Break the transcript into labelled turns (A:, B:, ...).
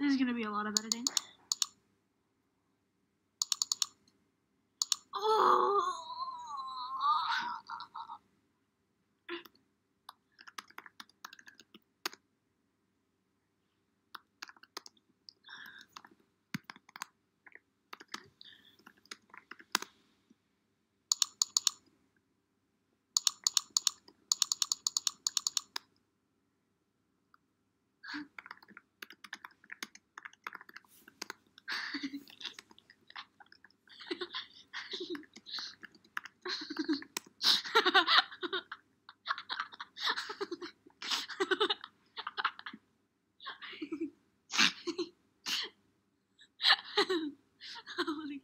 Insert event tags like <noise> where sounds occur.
A: this is gonna be a lot of editing. <laughs> Holy